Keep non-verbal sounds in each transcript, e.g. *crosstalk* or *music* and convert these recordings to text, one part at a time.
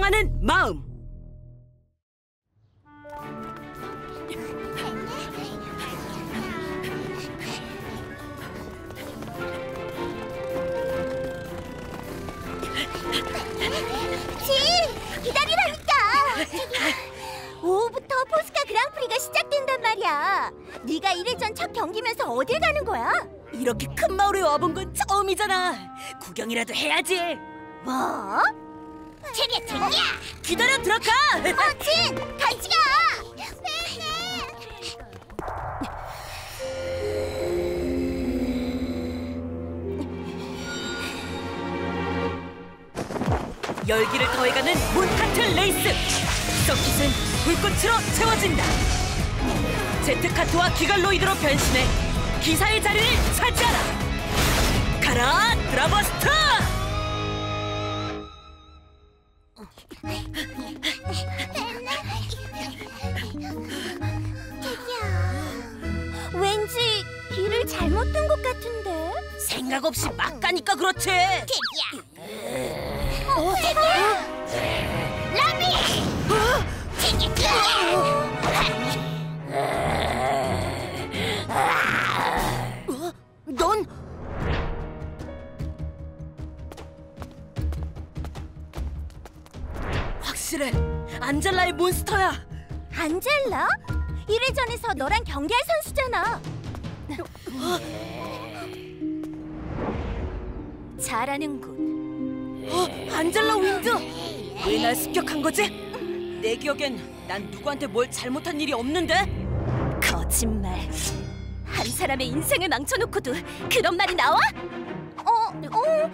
사랑하는 마음. 진! 기다리라니까! 5후부터 포스카 그랑프리가 시작된단 말이야. 네가 1회전 첫 경기면서 어딜 가는 거야? 이렇게 큰 마을에 와본 건 처음이잖아. 구경이라도 해야지. 뭐? 제리야, 제리야! 기다려 들어가. 어, 진! 같이 가! 열기를 더해가는 몬타트 레이스. 서킷은 불꽃으로 채워진다. 제트카트와 기갈로이드로 변신해 기사의 자리를 차지하라. 가라 드라버스터! 왠지 길을 잘못 든 것 같은데? 생각 없이 막 가니까 그렇지. 제리야! 어, 제리야! 라비! 넌 안젤라의 몬스터야 안젤라? 1회전에서 너랑 경기할 선수잖아. 잘하는군. 어, 안젤라 윈드 왜 날 습격한 거지? 내 기억엔 난 누구한테 뭘 잘못한 일이 없는데 거짓말. 한 사람의 인생을 망쳐놓고도 그런 말이 나와? 어, 어.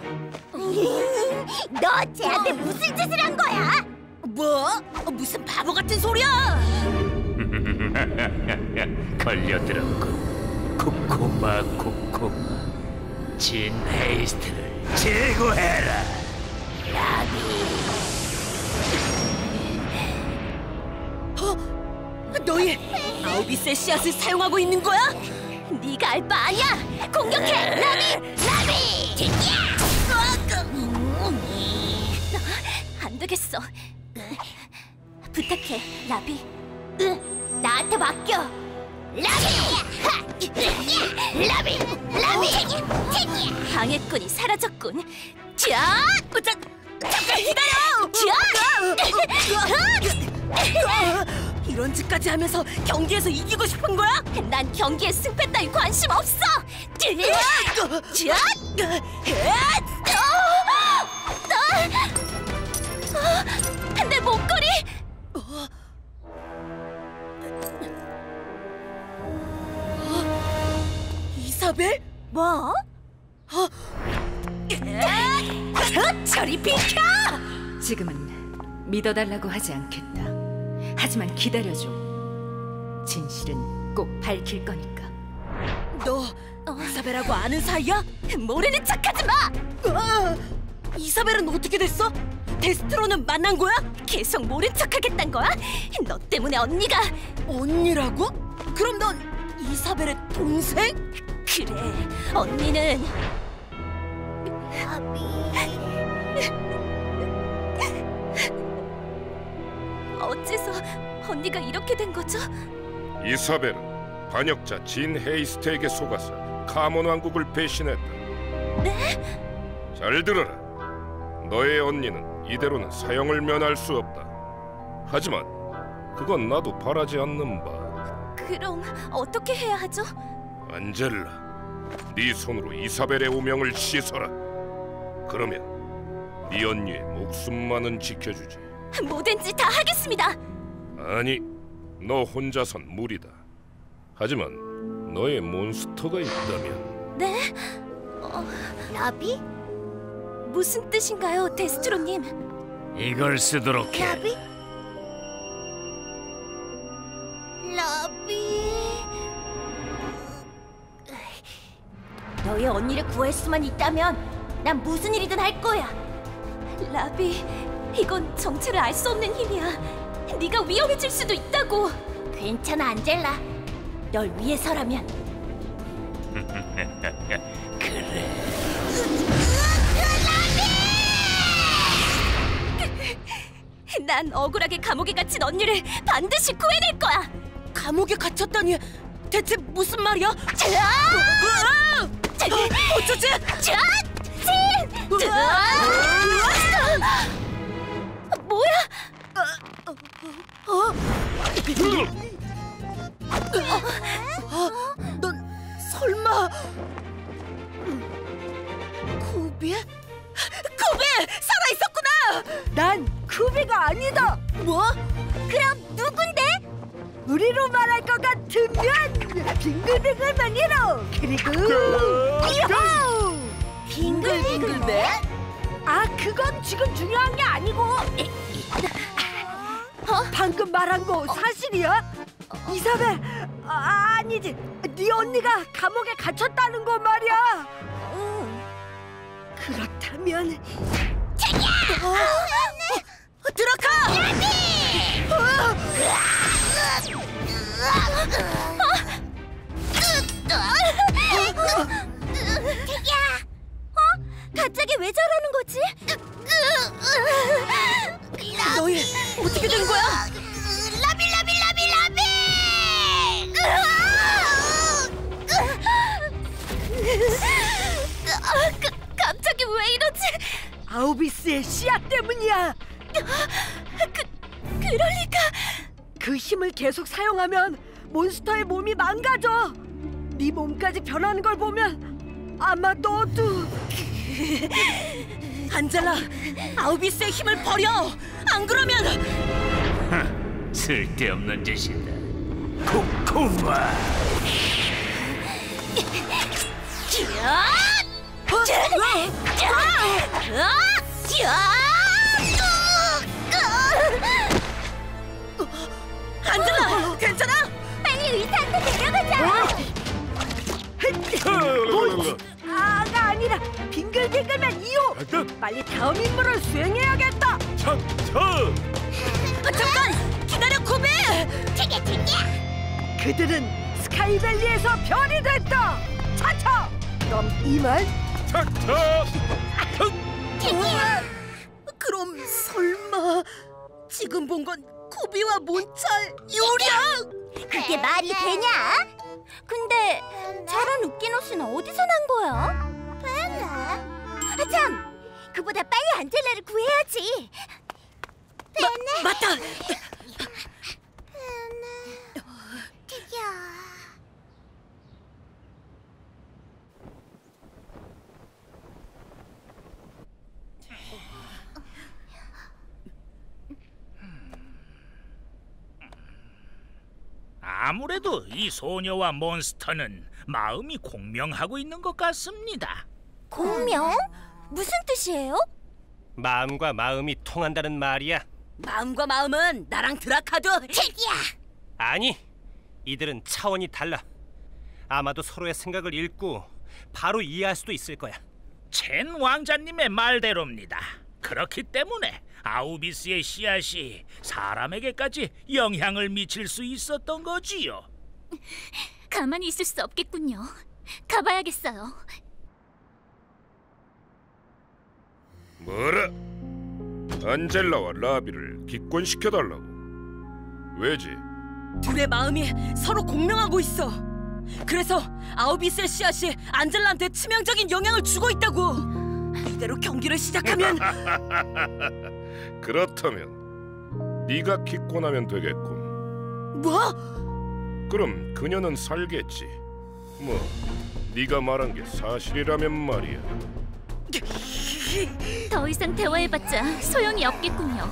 *laughs* 너 쟤한테 무슨 짓을 한 거야? 뭐? 어, 무슨 바보 같은 소리야 걸려들었군. 코코마 코코마. 진 헤이스트를 제거해라. 너희 아우비스의 씨앗을 사용하고 있는 거야? 네가 알 바 아니야. 공격해, 라비, 라비. 제리야! 안 되겠어. 부탁해, 라비. 나한테 맡겨. 라비! 라비! 라비! 방해꾼이 사라졌군. 자! 자, 잠깐 기다려! *laughs* 이런 짓까지 하면서 경기에서 이기고 싶은 거야? 난 경기에 승패 따위 관심 없어. 자! 이사벨? 뭐? 저리 비켜! 지금은 믿어달라고 하지 않겠다. 하지만 기다려줘. 진실은 꼭 밝힐 거니까. 너 이사벨하고 아는 사이야? 모르는 척하지 마! 아, 이사벨은 어떻게 됐어? 데스트로는 만난 거야? 계속 모른 척하겠단 거야? 너 때문에 언니가 언니라고? 그럼 넌 이사벨의 동생? 그래 언니는 어째서 언니가 이렇게 된 거죠? 이사벨은 반역자 진 헤이스트에게 속아서 카몬 왕국을 배신했다. 네? 잘 들어라. 너의 언니는 이대로는 사형을 면할 수 없다. 하지만 그건 나도 바라지 않는 바. 그럼 어떻게 해야 하죠? 안젤라, 네 손으로 이사벨의 오명을 씻어라. 그러면 네 언니의 목숨만은 지켜주지. 뭐든지 다 하겠습니다. 아니, 너 혼자선 무리다. 하지만 너의 몬스터가 있다면 네? 어, 라비? 무슨 뜻인가요, 데스트로님? 이걸 쓰도록 해. 라비? 너의 언니를 구할 수만 있다면 난 무슨 일이든 할 거야. 라비, 이건 정체를 알 수 없는 힘이야. 네가 위험해질 수도 있다고. 괜찮아, 안젤라. 널 위해서라면. *laughs* 그래. *laughs* 난 억울하게 감옥에 갇힌 언니를 반드시 구해낼 거야. 감옥에 갇혔다니 대체 무슨 말이야? 으아! 어쩌지? 자! 진! 으아! 뭐야? 넌 설마 쿠비? 쿠비 살아 있었구나. 난 쿠비가 아니다. 뭐? 그럼 누군데? 우리로 말할 것 같으면 빙글빙글맨이로. 그리고 이호! 빙글빙글맨? 아 그건 지금 중요한 게 아니고. 방금 말한 거 사실이야? 이사벨 아, 아니지. 네 언니가 감옥에 갇혔다는 거 말이야. 그렇다면 어, 어, 들어가! 태기 아, 그, 갑자기 왜 이러지? 아우비스의 씨앗 때문이야. 그, 그러니까 그 힘을 계속 사용하면 몬스터의 몸이 망가져. 네 몸까지 변하는 걸 보면 아마 너도 *laughs* 안젤라, 아우비스의 힘을 버려. 안 그러면 *laughs* 쓸데없는 짓이다. 코코마. 어? 안젤라, 괜찮아? 빨리 의사한테 데려가자. 아가 아니라 빙글빙글맨 2호. 빨리 다음 임무를 수행해야겠다. 어, 잠깐 기다려 코비. 튀겨 튀겨. 그들은 스카이밸리에서 별이 됐다. 차차. 그럼 이만. 그럼 설마 지금 본 건 코비와 몬찰 유령? 그게 말이 되냐? 근데 저런 웃긴 옷은 어디서 난 거야? 베나. 아 참. 그보다 빨리 안젤라를 구해야지. 베나. 맞다. 튀겨. 아무래도 이 소녀와 몬스터는 마음이 공명하고 있는 것 같습니다. 공명? 무슨 뜻이에요? 마음과 마음이 통한다는 말이야. 마음과 마음은 나랑 드라카도 튀기야. 아니, 이들은 차원이 달라. 아마도 서로의 생각을 읽고 바로 이해할 수도 있을 거야. 첸 왕자님의 말대로입니다. 그렇기 때문에 아우비스의 씨앗이 사람에게까지 영향을 미칠 수 있었던 거지요. 가만히 있을 수 없겠군요. 가봐야겠어요. 뭐라? 안젤라와 라비를 기권시켜달라고? 왜지? 둘의 마음이 서로 공명하고 있어. 그래서 아우비스의 씨앗이 안젤라한테 치명적인 영향을 주고 있다고. 이대로 경기를 시작하면 *laughs* 그렇다면 네가 기권 하면 되겠군. 뭐? 그럼 그녀는 살겠지. 뭐 네가 말한 게 사실이라면 말이야. 더 이상 대화해봤자 소용이 없겠군요.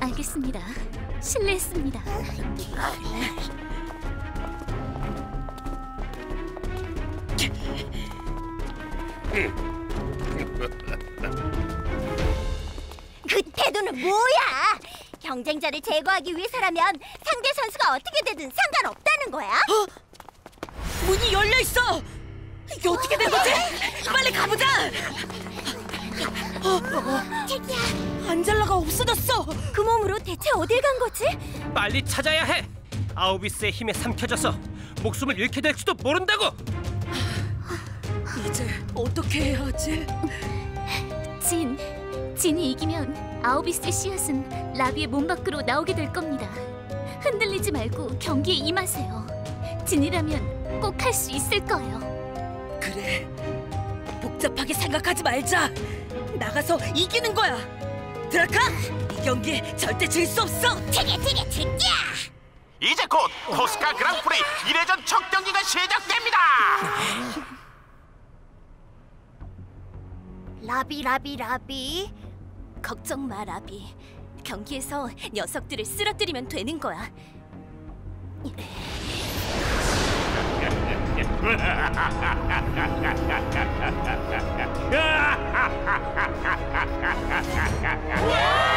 알겠습니다. 실례했습니다. 그 태도는 뭐야? 경쟁자를 제거하기 위해서라면 상대 선수가 어떻게 되든 상관없다는 거야? 문이 열려 있어. 이게 어떻게 된 거지? 빨리 가보자. 태기야, 안젤라가 없어졌어. 그 몸으로 대체 어딜 간 거지? 빨리 찾아야 해. 아우비스의 힘에 삼켜져서 목숨을 잃게 될 수도 모른다고. 이제 어떻게 해야 하지? 진, 진이 이기면 아우비스의 씨앗은 라비의 몸 밖으로 나오게 될 겁니다. 흔들리지 말고 경기에 임하세요. 진이라면 꼭 할 수 있을 거예요. 그래. 복잡하게 생각하지 말자. 나가서 이기는 거야. 드라카, 이 경기 절대 질 수 없어. 되게 되게 되게! 이제 곧 토스카 그랑프리 1회전 첫 경기가 시작됩니다. 라비 라비 라비. 걱정 마 라비. 경기에서 녀석들을 쓰러뜨리면 되는 거야. *laughs*